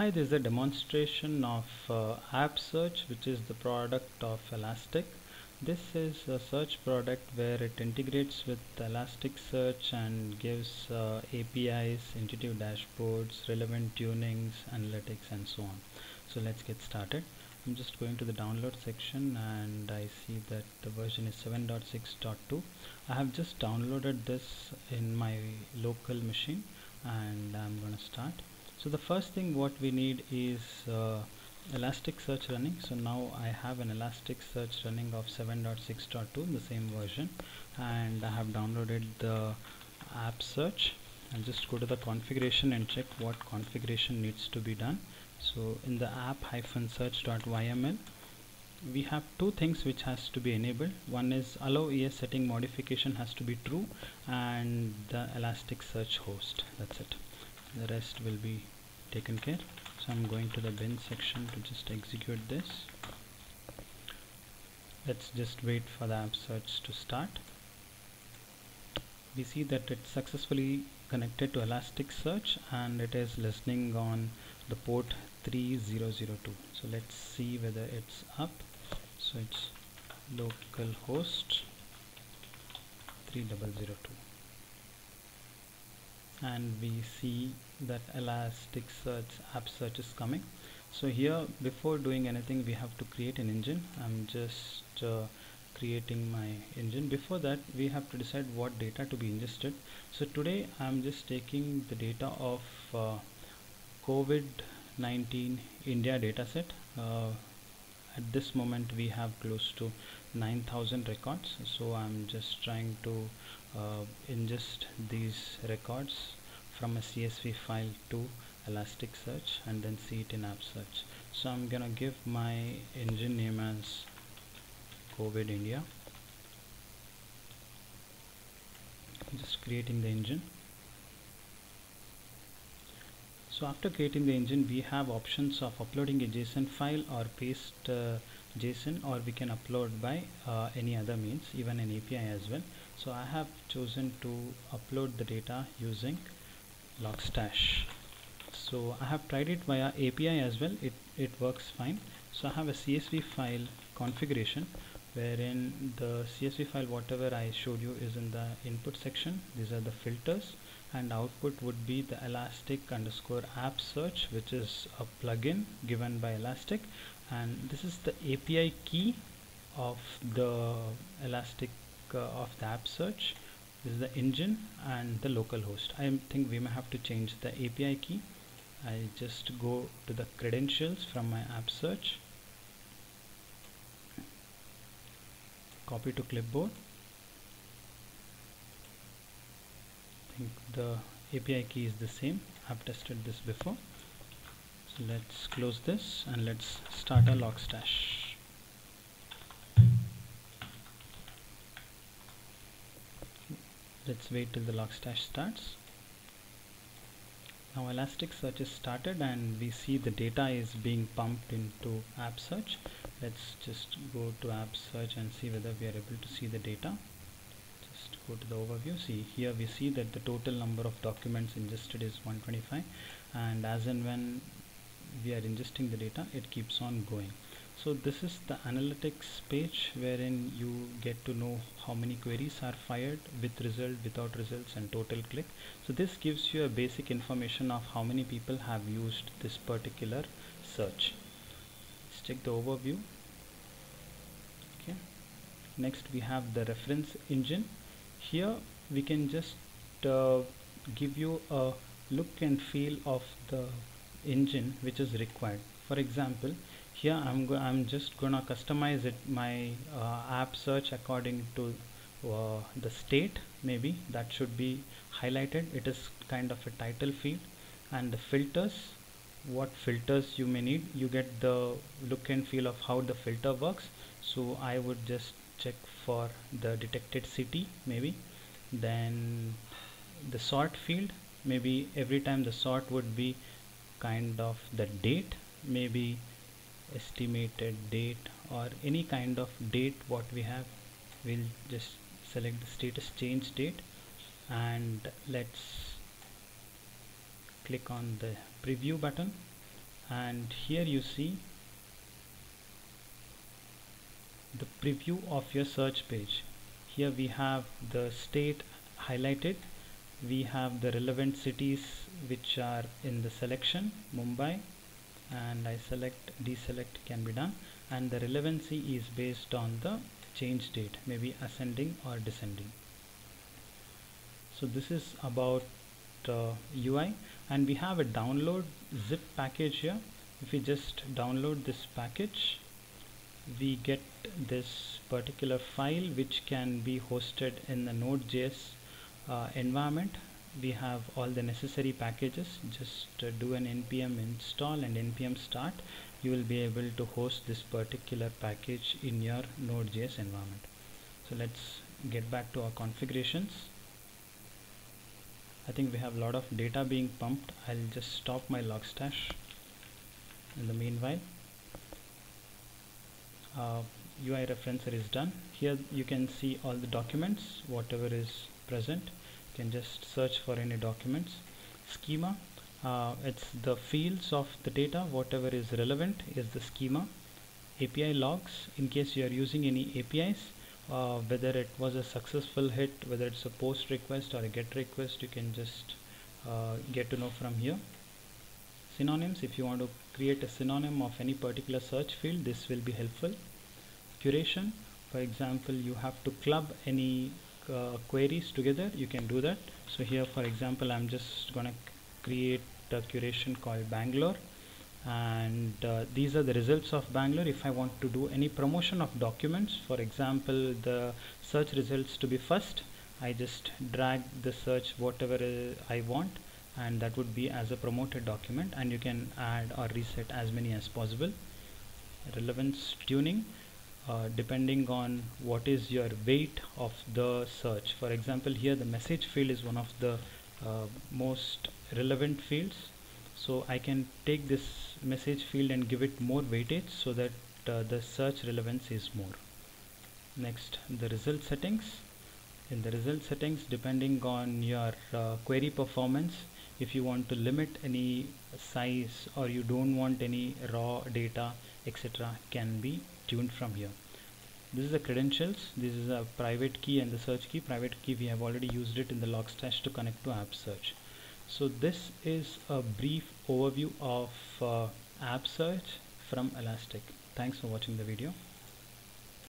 Hi, this is a demonstration of uh, App Search, which is the product of Elastic. This is a search product where it integrates with Elasticsearch and gives uh, APIs, intuitive dashboards, relevant tunings, analytics, and so on. So let's get started. I'm just going to the download section and I see that the version is 7.6.2. I have just downloaded this in my local machine and I'm going to start so the first thing what we need is uh, Elasticsearch running. So now I have an Elasticsearch running of 7.6.2 the same version and I have downloaded the app search. And just go to the configuration and check what configuration needs to be done. So in the app-search.yml we have two things which has to be enabled. One is allow es setting modification has to be true and the elasticsearch host. That's it the rest will be taken care. So I'm going to the bin section to just execute this. Let's just wait for the app search to start. We see that it's successfully connected to Elasticsearch and it is listening on the port 3002 so let's see whether it's up. So it's localhost 3002 and we see that Elasticsearch app search is coming. So here before doing anything we have to create an engine. I'm just uh, creating my engine. Before that we have to decide what data to be ingested. So today I'm just taking the data of uh, COVID-19 India dataset. Uh, at this moment we have close to 9000 records. So I'm just trying to uh, ingest these records from a CSV file to Elasticsearch and then see it in App Search. So I'm gonna give my engine name as COVID India. Just creating the engine. So after creating the engine we have options of uploading a JSON file or paste uh, JSON or we can upload by uh, any other means even an API as well so I have chosen to upload the data using Logstash. So I have tried it via API as well. It, it works fine. So I have a CSV file configuration wherein the CSV file whatever I showed you is in the input section. These are the filters. And output would be the elastic underscore app search which is a plugin given by elastic. And this is the API key of the elastic Uh, of the app search. This is the engine and the local host. I think we may have to change the API key. I just go to the credentials from my app search. Copy to clipboard. I think the API key is the same. I've tested this before. So let's close this and let's start a logstash let's wait till the logstash starts. Now Elasticsearch is started and we see the data is being pumped into app search. Let's just go to app search and see whether we are able to see the data. Just go to the overview. See here we see that the total number of documents ingested is 125 and as and when we are ingesting the data it keeps on going so this is the analytics page wherein you get to know how many queries are fired with result without results and total click. So this gives you a basic information of how many people have used this particular search. Let's check the overview. Okay. Next we have the reference engine. Here we can just uh, give you a look and feel of the engine which is required. For example here I'm go I'm just gonna customize it my uh, app search according to uh, the state maybe. That should be highlighted. It is kind of a title field. And the filters what filters you may need. You get the look and feel of how the filter works. So I would just check for the detected city maybe. Then the sort field maybe every time the sort would be kind of the date maybe estimated date or any kind of date what we have we'll just select the status change date and let's click on the preview button. And here you see the preview of your search page. Here we have the state highlighted. We have the relevant cities which are in the selection Mumbai and I select deselect can be done. And the relevancy is based on the change date maybe ascending or descending. So this is about uh, UI and we have a download zip package here. If we just download this package we get this particular file which can be hosted in the node.js uh, environment we have all the necessary packages. Just uh, do an npm install and npm start. You will be able to host this particular package in your node.js environment. So let's get back to our configurations. I think we have a lot of data being pumped. I'll just stop my logstash in the meanwhile. Uh, UI referencer is done. Here you can see all the documents whatever is present can just search for any documents. Schema uh, it's the fields of the data whatever is relevant is the schema. API logs in case you are using any APIs uh, whether it was a successful hit whether it's a post request or a get request you can just uh, get to know from here. Synonyms if you want to create a synonym of any particular search field this will be helpful. Curation for example you have to club any uh, queries together you can do that. So here for example I'm just gonna create a curation called Bangalore. And uh, these are the results of Bangalore. If I want to do any promotion of documents for example the search results to be first I just drag the search whatever I want and that would be as a promoted document. And you can add or reset as many as possible. Relevance tuning uh, depending on what is your weight of the search. For example here the message field is one of the uh, most relevant fields. So I can take this message field and give it more weightage so that uh, the search relevance is more. Next the result settings. In the result settings depending on your uh, query performance if you want to limit any size or you don't want any raw data etc can be tuned from here. This is the credentials. This is a private key and the search key. Private key we have already used it in the logstash to connect to app search. So this is a brief overview of uh, app search from elastic. Thanks for watching the video